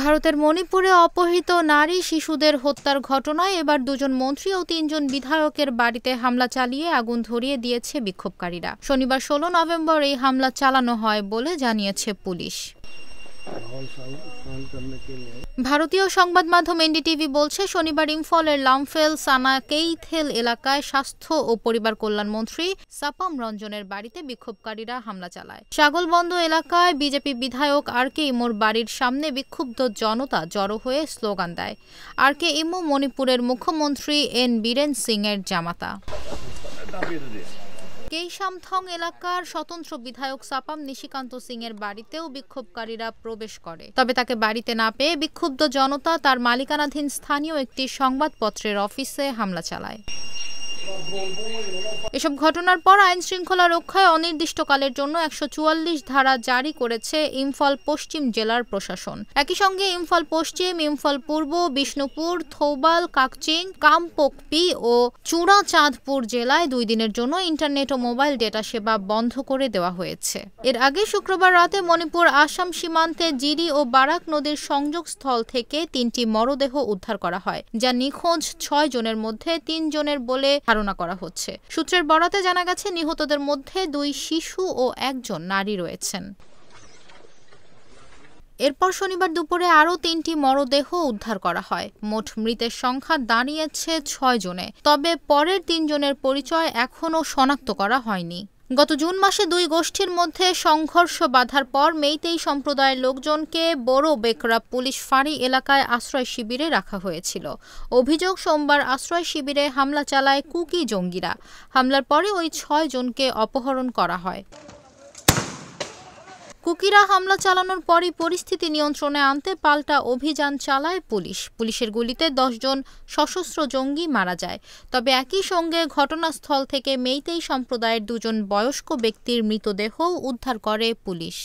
ভারতের মণিপুরে অপহৃত নারী শিশুদের হত্যার ঘটনায় এবার দুজন মন্ত্রী ও তিনজন বিধায়কের বাড়িতে হামলা চালিয়ে আগুন ধরিয়ে দিয়েছে বিক্ষোভকারীরা। শনিবার ষোলো নভেম্বর এই হামলা চালানো হয় বলে জানিয়েছে পুলিশ। ভারতীয় সংবাদ মাধ্যম এনডিটিভি বলছে, শনিবার ইম্ফলের লামফেল, সানা কেইথেল এলাকায় স্বাস্থ্য ও পরিবার কল্যাণ মন্ত্রী সাপাম রঞ্জনের বাড়িতে বিক্ষোভকারীরা হামলা চালায়। সাগলবন্দ এলাকায় বিজেপি বিধায়ক আর কে ইমোর বাড়ির সামনে বিক্ষুব্ধ জনতা জড়ো হয়ে স্লোগান দেয়। আর কে ইমো মণিপুরের মুখ্যমন্ত্রী এন বীরেন সিং এর জামাতা। কেইসামথং এলাকার স্বতন্ত্র বিধায়ক সাপাম নিশিকান্ত সিং এর বাড়িতেও বিক্ষোভকারীরা প্রবেশ করে। তবে তাকে বাড়িতে না পেয়ে বিক্ষুব্ধ জনতা তার মালিকানাধীন স্থানীয় একটি সংবাদপত্রের অফিসে হামলা চালায়। এসব ঘটনার পর আইন শৃঙ্খলা রক্ষায় অনির্দিষ্টকালের জন্য একশো চুয়াল্লিশ ধারা জারি করেছে ইম্ফল পশ্চিম জেলার প্রশাসন। একই সঙ্গে ইম্ফল পশ্চিম, ইম্ফল পূর্ব, বিষ্ণুপুর, থৌবাল, কাকচিং, কামপোকপি ও চূড়াচাঁদপুর জেলায় দুই দিনের জন্য ইন্টারনেট ও মোবাইল ডেটা সেবা বন্ধ করে দেওয়া হয়েছে। এর আগে শুক্রবার রাতে মণিপুর আসাম সীমান্তে জিরি ও বারাক নদীর সংযোগস্থল থেকে তিনটি মরদেহ উদ্ধার করা হয়, যা নিখোঁজ ছয় জনের মধ্যে তিন জনের বলে ধারণা করা হচ্ছে। সূত্রের বরাতে জানা গেছে, নিহতদের মধ্যে দুই শিশু ও একজন নারী রয়েছেন। এরপর শনিবার দুপুরে আরও তিনটি মরদেহ উদ্ধার করা হয়। মোট মৃতের সংখ্যা দাঁড়িয়েছে ছয় জনে। তবে পরের তিনজনের পরিচয় এখনও শনাক্ত করা হয়নি। গত জুন মাসে দুই গোষ্ঠীর মধ্যে সংঘর্ষ বাধার পর মেইতেই সম্প্রদায়ের লোকজনকে বড় বেকরা পুলিশ ফাঁড়ি এলাকায় আশ্রয় শিবিরে রাখা হয়েছিল। অভিযোগ, সোমবার আশ্রয় শিবিরে হামলা চালায় কুকি জঙ্গিরা। হামলার পরে ওই ছয় জনকে অপহরণ করা হয়। কুকিরা হামলা চালানোর পরই পরিস্থিতি নিয়ন্ত্রণে আনতে পাল্টা অভিযান চালায় পুলিশ। পুলিশের গুলিতে দশজন সশস্ত্র জঙ্গি মারা যায়। তবে একই সঙ্গে ঘটনাস্থল থেকে মেইতেই সম্প্রদায়ের দুজন বয়স্ক ব্যক্তির মৃতদেহ উদ্ধার করে পুলিশ।